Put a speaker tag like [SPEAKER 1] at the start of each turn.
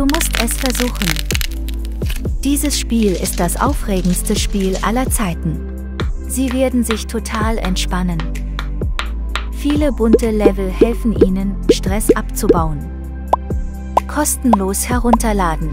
[SPEAKER 1] Du musst es versuchen. Dieses Spiel ist das aufregendste Spiel aller Zeiten. Sie werden sich total entspannen. Viele bunte Level helfen Ihnen, Stress abzubauen. Kostenlos herunterladen.